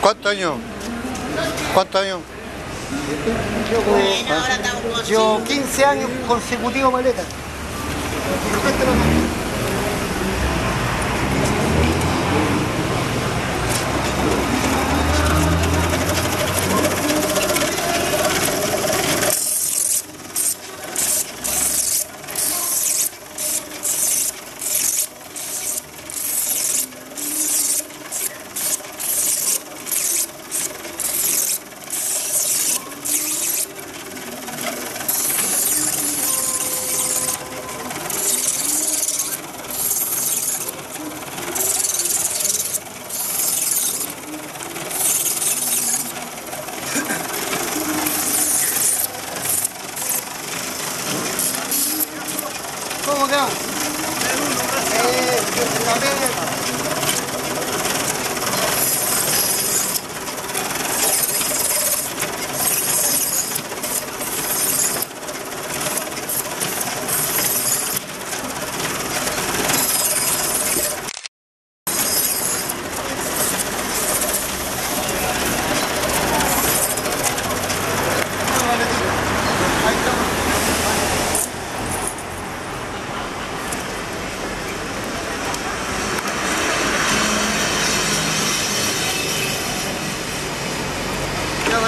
¿Cuántos años? ¿Cuántos años? Yo, yo 15 años consecutivos maleta. ¿Cómo queda? Eh,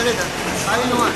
热的，啥运啊？